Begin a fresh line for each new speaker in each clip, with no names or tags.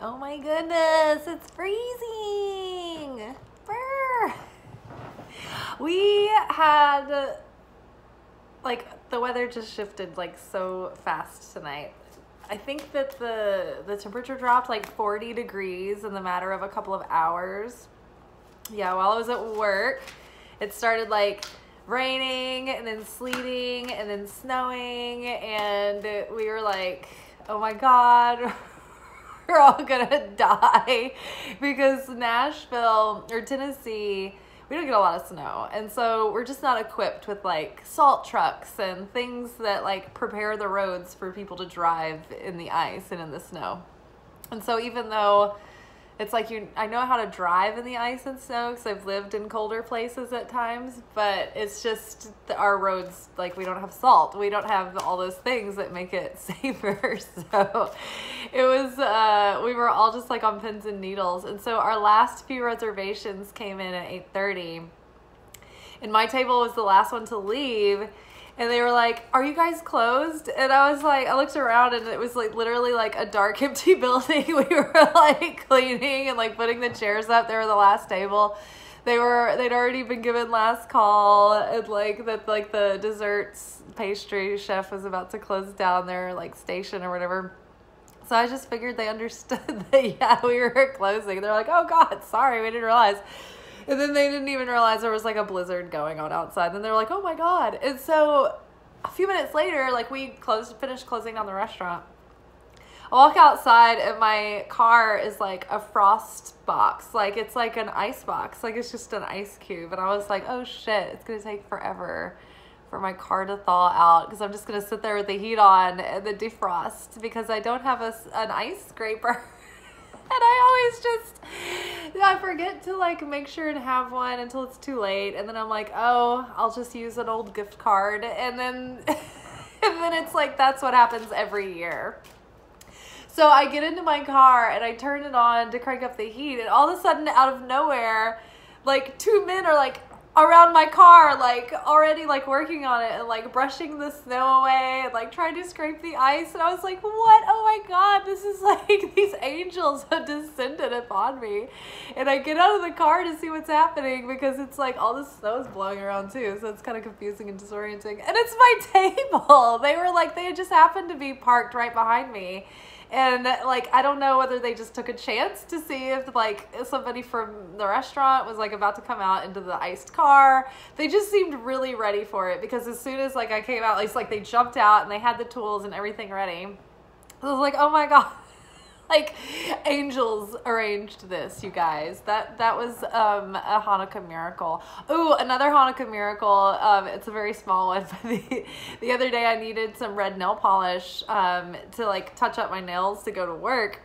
Oh my goodness, it's freezing. Brr. We had like the weather just shifted like so fast tonight. I think that the the temperature dropped like 40 degrees in the matter of a couple of hours. Yeah, while I was at work, it started like raining and then sleeting and then snowing and we were like, "Oh my god, we're all gonna die because Nashville or Tennessee, we don't get a lot of snow. And so we're just not equipped with like salt trucks and things that like prepare the roads for people to drive in the ice and in the snow. And so even though it's like you I know how to drive in the ice and snow because I've lived in colder places at times, but it's just the, our roads like we don't have salt, we don't have all those things that make it safer. So it was uh, we were all just like on pins and needles, and so our last few reservations came in at eight thirty, and my table was the last one to leave and they were like, "Are you guys closed?" And I was like, I looked around and it was like literally like a dark, empty building. we were like cleaning and like putting the chairs up. They were the last table. They were they'd already been given last call and like that like the desserts pastry chef was about to close down their like station or whatever. So I just figured they understood that yeah we were closing. They're like, "Oh God, sorry, we didn't realize." And then they didn't even realize there was like a blizzard going on outside. Then they're like, oh my God. And so a few minutes later, like we closed, finished closing down the restaurant. I walk outside and my car is like a frost box. Like it's like an ice box. Like it's just an ice cube. And I was like, oh shit, it's going to take forever for my car to thaw out because I'm just going to sit there with the heat on and the defrost because I don't have a, an ice scraper. and I always just I forget to like make sure and have one until it's too late and then I'm like, "Oh, I'll just use an old gift card." And then and then it's like that's what happens every year. So I get into my car and I turn it on to crank up the heat and all of a sudden out of nowhere like two men are like around my car, like already like working on it and like brushing the snow away and like trying to scrape the ice. And I was like, what? Oh my God, this is like these angels have descended upon me. And I get out of the car to see what's happening because it's like all the snow is blowing around too. So it's kind of confusing and disorienting. And it's my table. They were like, they just happened to be parked right behind me and like I don't know whether they just took a chance to see if like somebody from the restaurant was like about to come out into the iced car. They just seemed really ready for it because as soon as like I came out, it's like they jumped out and they had the tools and everything ready. I was like, oh my god like angels arranged this you guys that that was um a hanukkah miracle Ooh, another hanukkah miracle um it's a very small one the, the other day i needed some red nail polish um to like touch up my nails to go to work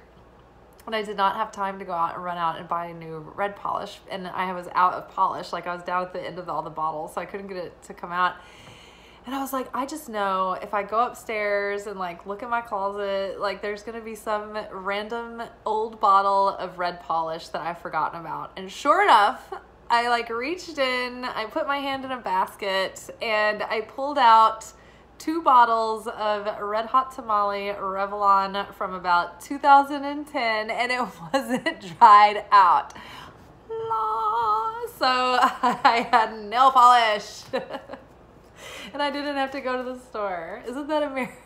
and I did not have time to go out and run out and buy a new red polish. And I was out of polish. Like I was down at the end of all the bottles, so I couldn't get it to come out. And I was like, I just know if I go upstairs and like look at my closet, like there's gonna be some random old bottle of red polish that I've forgotten about. And sure enough, I like reached in, I put my hand in a basket, and I pulled out two bottles of Red Hot Tamale Revlon from about 2010, and it wasn't dried out. La. So I had nail polish. and I didn't have to go to the store. Isn't that a miracle?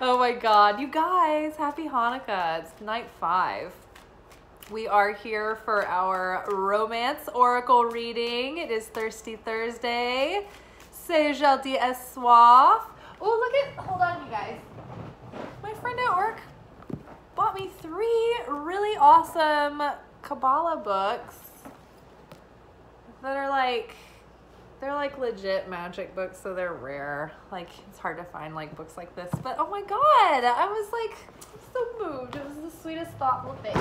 oh my god. You guys, happy Hanukkah. It's night five. We are here for our romance oracle reading. It is Thirsty Thursday. C'est jeudi et soif. Oh, look at, hold on, you guys. My friend at work bought me three really awesome Kabbalah books that are like they're like legit magic books, so they're rare. Like it's hard to find like books like this. But oh my god, I was like so moved. It was the sweetest, thoughtful thing.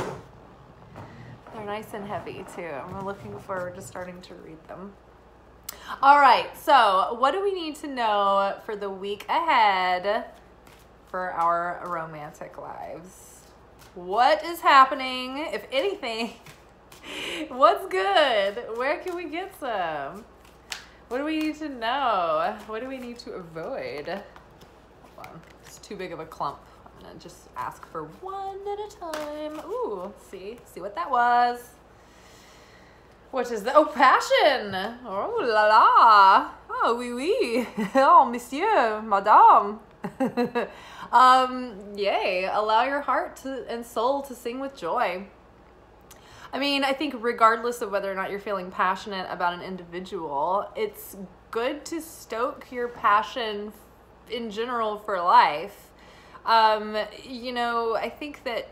They're nice and heavy too. I'm looking forward to starting to read them. All right, so what do we need to know for the week ahead for our romantic lives? What is happening, if anything? What's good? Where can we get some? What do we need to know? What do we need to avoid? It's too big of a clump. I'm gonna just ask for one at a time. Ooh, see, see what that was. What is that? Oh, passion. Oh la la. Oh oui oui. Oh monsieur, madame. um, yay! Allow your heart to, and soul to sing with joy. I mean, I think regardless of whether or not you're feeling passionate about an individual, it's good to stoke your passion in general for life. Um, you know, I think that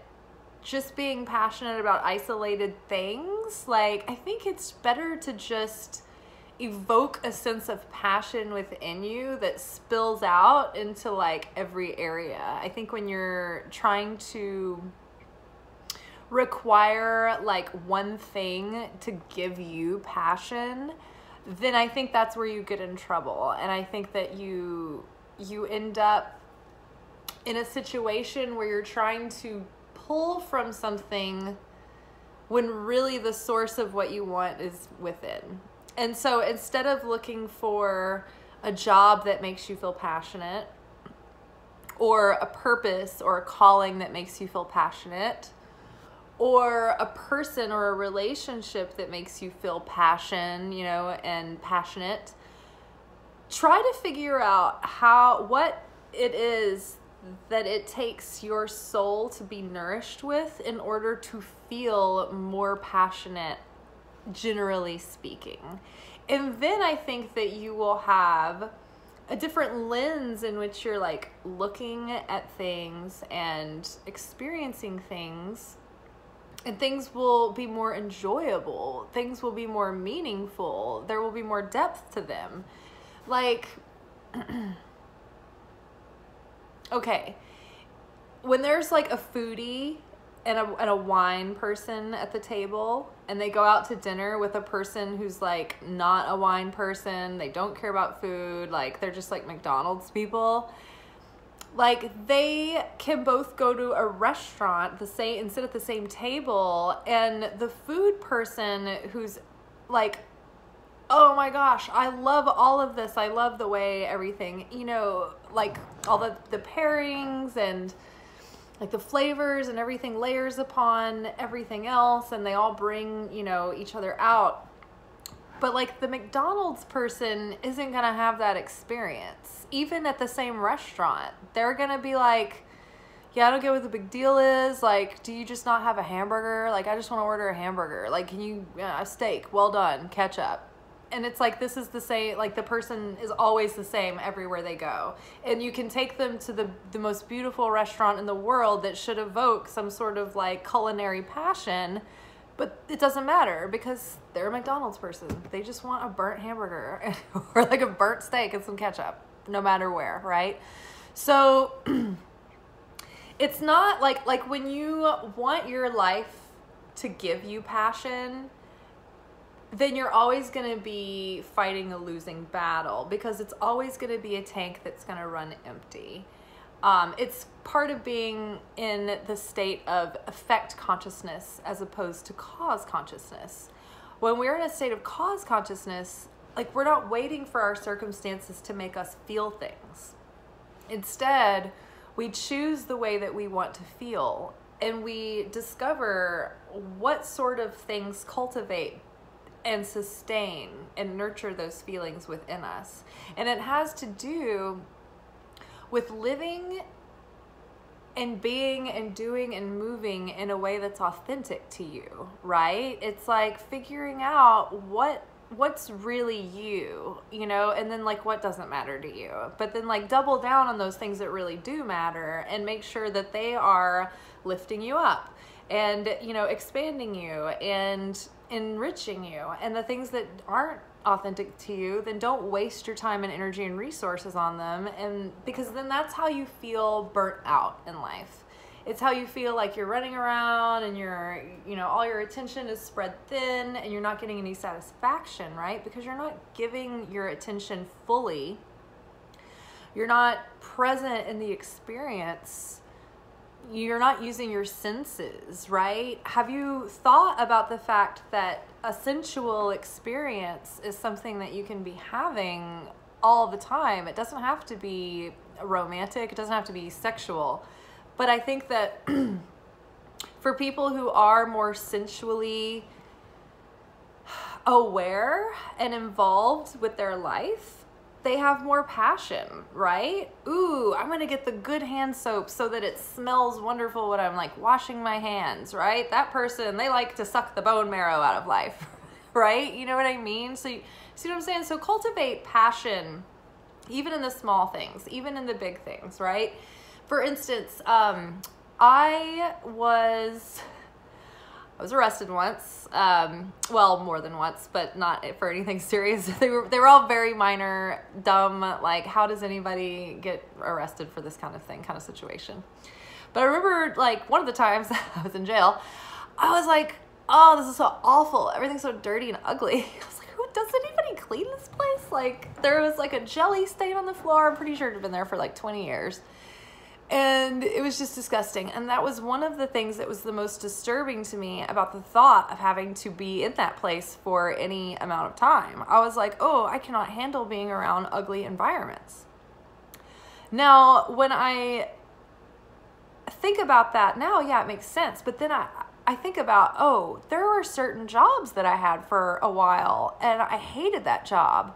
just being passionate about isolated things, like, I think it's better to just evoke a sense of passion within you that spills out into like every area. I think when you're trying to require like one thing to give you passion, then I think that's where you get in trouble. And I think that you you end up in a situation where you're trying to pull from something when really the source of what you want is within. And so instead of looking for a job that makes you feel passionate or a purpose or a calling that makes you feel passionate or a person or a relationship that makes you feel passion, you know, and passionate, try to figure out how what it is that it takes your soul to be nourished with in order to feel more passionate generally speaking. And then I think that you will have a different lens in which you're like looking at things and experiencing things and things will be more enjoyable. Things will be more meaningful. There will be more depth to them. Like okay. When there's like a foodie and a, and a wine person at the table and they go out to dinner with a person who's like not a wine person they don't care about food like they're just like mcdonald's people like they can both go to a restaurant the same and sit at the same table and the food person who's like oh my gosh i love all of this. I love the way everything you know like all the the pairings and like the flavors and everything layers upon everything else and they all bring you know each other out but like the mcdonald's person isn't gonna have that experience. Even at the same restaurant they're gonna be like yeah i don't get what the big deal is. Like do you just not have a hamburger? Like i just want to order a hamburger. Like can you yeah, a steak? Well done. Ketchup. And it's like this is the same like the person is always the same everywhere they go. And you can take them to the the most beautiful restaurant in the world that should evoke some sort of like culinary passion but it doesn't matter because they're a McDonald's person. They just want a burnt hamburger or like a burnt steak and some ketchup, no matter where, right? So it's not like like when you want your life to give you passion, then you're always going to be fighting a losing battle because it's always going to be a tank that's going to run empty. Um, it's part of being in the state of effect consciousness as opposed to cause consciousness. When we're in a state of cause consciousness, like we're not waiting for our circumstances to make us feel things. Instead, we choose the way that we want to feel and we discover what sort of things cultivate and sustain and nurture those feelings within us. And it has to do with living and being and doing and moving in a way that's authentic to you, right? It's like figuring out what what's really you, you know, and then like what doesn't matter to you. But then like double down on those things that really do matter and make sure that they are lifting you up and you know expanding you and enriching you. And the things that aren't authentic to you then don't waste your time and energy and resources on them. And because then that's how you feel burnt out in life. It's how you feel like you're running around and you're you know all your attention is spread thin and you're not getting any satisfaction right? Because you're not giving your attention fully. You're not present in the experience you're not using your senses, right? Have you thought about the fact that a sensual experience is something that you can be having all the time? It doesn't have to be romantic, it doesn't have to be sexual, But I think that for people who are more sensually aware and involved with their life, they have more passion, right? Ooh, I'm gonna get the good hand soap so that it smells wonderful when I'm like washing my hands, right? That person, they like to suck the bone marrow out of life, right? You know what I mean? So, you, see what I'm saying? So, cultivate passion even in the small things, even in the big things, right? For instance, um, I was I was arrested once. Um, well, more than once, but not for anything serious. they were they were all very minor, dumb. Like, how does anybody get arrested for this kind of thing, kind of situation? But I remember, like, one of the times I was in jail, I was like, "Oh, this is so awful. Everything's so dirty and ugly." I was like, "Who does anybody clean this place?" Like, there was like a jelly stain on the floor. I'm pretty sure it had been there for like 20 years and it was just disgusting. And that was one of the things that was the most disturbing to me about the thought of having to be in that place for any amount of time. I was like oh i cannot handle being around ugly environments. Now when i think about that now yeah it makes sense. But then i i think about oh there were certain jobs that i had for a while and i hated that job.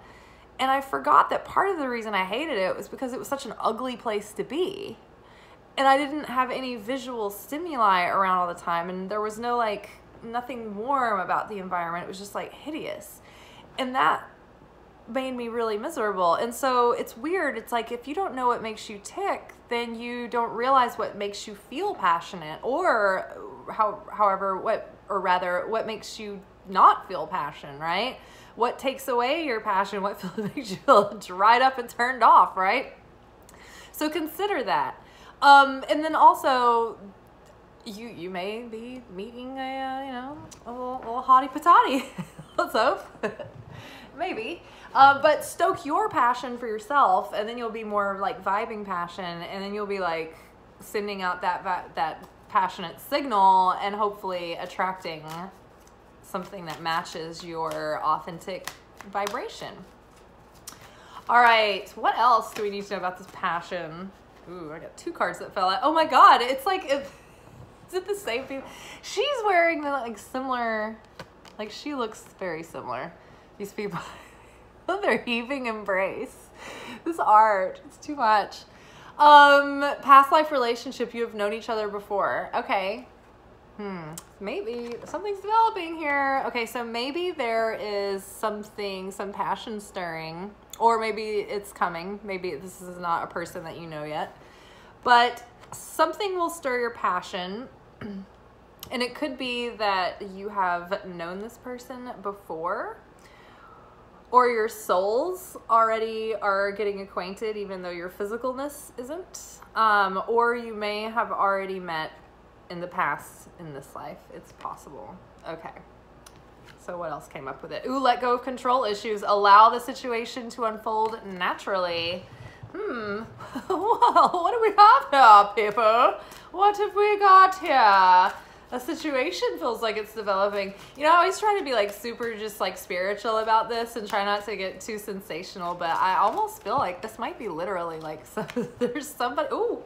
And i forgot that part of the reason i hated it was because it was such an ugly place to be and I didn't have any visual stimuli around all the time, and there was no like nothing warm about the environment. It was just like hideous, and that made me really miserable. And so it's weird. It's like if you don't know what makes you tick, then you don't realize what makes you feel passionate, or how, however, what or rather, what makes you not feel passion, right? What takes away your passion? What makes you feel dried up and turned off, right? So consider that. Um, and then also, you you may be meeting a uh, you know a little, little hottie patati. Let's hope. Maybe. Uh, but stoke your passion for yourself, and then you'll be more like vibing passion, and then you'll be like sending out that that passionate signal, and hopefully attracting something that matches your authentic vibration. All right, what else do we need to know about this passion? Ooh, I got two cards that fell out. Oh my god, it's like if is it the same people? She's wearing the like similar like she looks very similar. These people Oh, their heaving embrace. This art, it's too much. Um, past life relationship, you have known each other before. Okay. Hmm. Maybe something's developing here. Okay, so maybe there is something, some passion stirring or maybe it's coming. Maybe this is not a person that you know yet. But something will stir your passion. and it could be that you have known this person before or your souls already are getting acquainted even though your physicalness isn't um, or you may have already met in the past in this life it's possible okay so what else came up with it? Ooh, let go of control issues. Allow the situation to unfold naturally. Hmm. well, what do we have here, people? What have we got here? A situation feels like it's developing. You know, I always try to be like super just like spiritual about this and try not to get too sensational, but I almost feel like this might be literally like so there's somebody ooh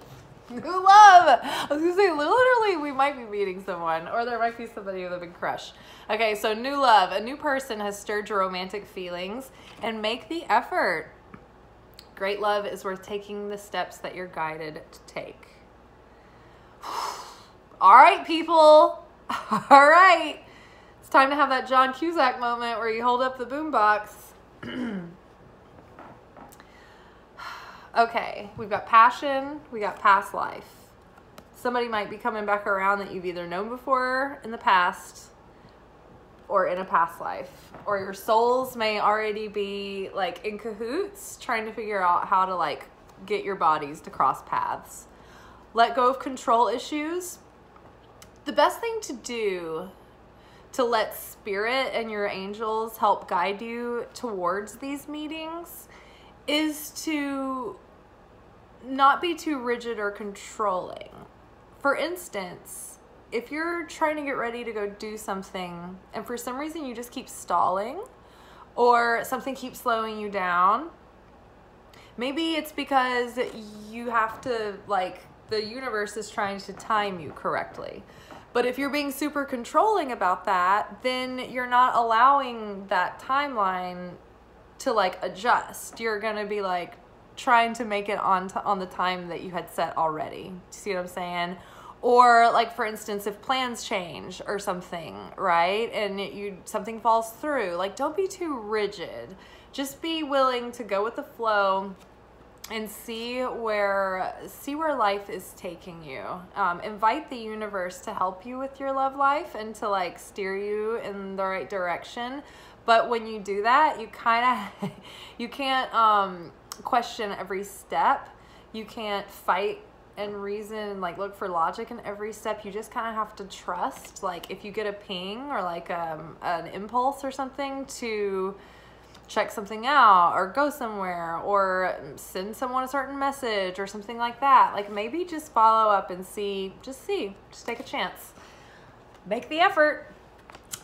New love. I was gonna say literally we might be meeting someone, or there might be somebody with a big crush. Okay, so new love. A new person has stirred your romantic feelings, and make the effort. Great love is worth taking the steps that you're guided to take. All right, people. All right. It's time to have that John Cusack moment where you hold up the boombox. Okay, we've got passion, we got past life. Somebody might be coming back around that you've either known before in the past or in a past life. Or your souls may already be like in cahoots trying to figure out how to like get your bodies to cross paths. Let go of control issues. The best thing to do to let spirit and your angels help guide you towards these meetings is to not be too rigid or controlling. For instance, if you're trying to get ready to go do something and for some reason you just keep stalling or something keeps slowing you down, maybe it's because you have to like the universe is trying to time you correctly. But if you're being super controlling about that, then you're not allowing that timeline to like adjust. You're going to be like trying to make it on t- on the time that you had set already. Do you see what I'm saying? Or like for instance, if plans change or something, right? And it, you something falls through, like don't be too rigid. Just be willing to go with the flow and see where see where life is taking you um, invite the universe to help you with your love life and to like steer you in the right direction but when you do that you kind of you can't um, question every step you can't fight and reason and like look for logic in every step you just kind of have to trust like if you get a ping or like um, an impulse or something to check something out or go somewhere or send someone a certain message or something like that. Like maybe just follow up and see, just see, just take a chance. Make the effort.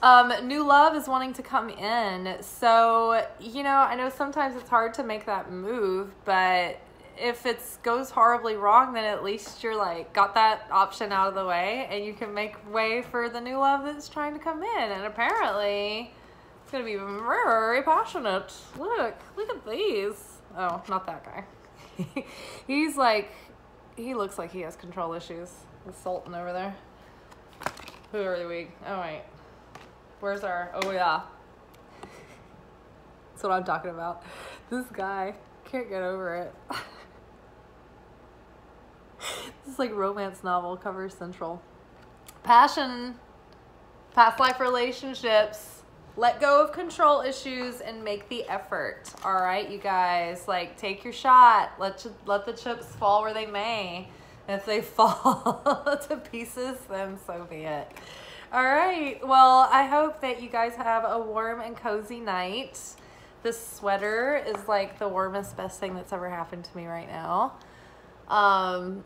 Um, new love is wanting to come in. So, you know, I know sometimes it's hard to make that move, but if it goes horribly wrong, then at least you're like got that option out of the way and you can make way for the new love that's trying to come in. And apparently, it's gonna be very passionate. Look, look at these. Oh, not that guy. He's like, he looks like he has control issues. The Sultan over there. Who are we? Oh wait, where's our? Oh yeah. That's what I'm talking about. This guy can't get over it. this is like romance novel cover central. Passion, past life relationships let go of control issues and make the effort. All right, you guys, like take your shot. Let let the chips fall where they may. If they fall to pieces, then so be it. All right. Well, I hope that you guys have a warm and cozy night. This sweater is like the warmest, best thing that's ever happened to me right now. Um,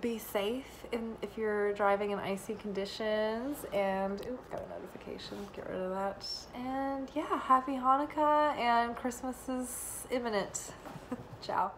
be safe in, if you're driving in icy conditions. And, ooh, got a notification. Get rid of that. And yeah, happy Hanukkah and Christmas is imminent. Ciao.